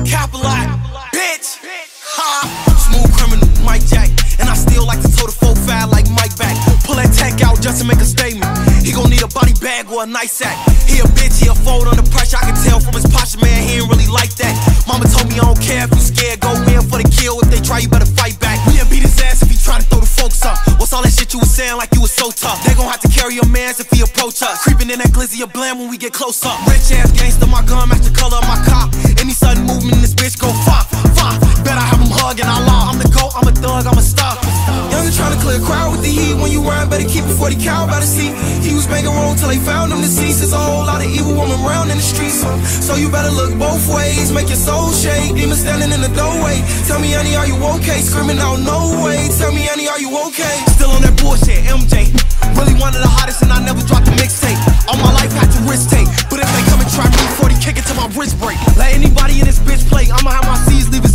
a cap a lot, bitch. Ha! Smooth criminal, Mike Jack. And I still like to toe the full fat like Mike back. Pull that tech out just to make a statement. He gon' need a body bag or a nice sack. He a bitch, he a fold under pressure. I can tell from his posture, man, he ain't really like that. Mama told me I don't care if you scared, go in for the kill. If they try, you better fight back. We beat his ass if he try to throw the folks up. What's all that shit you was saying like you was so tough? They gon' have to carry your mans if he approach us. Creeping in that glizzy of blam when we get close up. Rich ass gangster, my gun clear crowd with the heat. When you rhyme, better keep it 40 cal by the seat. He was banging wrong till they found him deceased. There's a whole lot of evil women around in the streets. So you better look both ways, make your soul shake. Demon standing in the doorway. Tell me, Annie, are you okay? Screaming out, no way. Tell me, Annie, are you okay? Still on that bullshit, MJ. Really one of the hottest, and I never dropped a mixtape. All my life had to risk take. But if they come and try me, 40 kick it till my wrist break. Let anybody in this bitch play. I'ma have my C's leave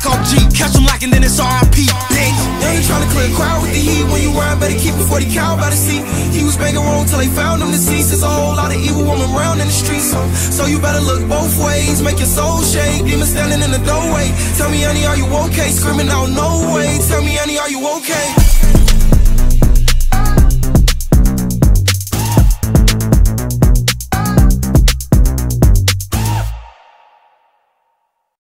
track off G. Catch him lacking, then it's RIP. Bitch. They ain't tryna clear a crowd with the heat. When you rhyme, better keep it 40 cal by the seat. He was banging wrong till they found him deceased. There's a whole lot of evil women around in the streets. So, so you better look both ways, make your soul shake. Demon standing in the doorway. Tell me, Annie, are you okay? Screaming out, no way. Tell me, Annie, are you okay?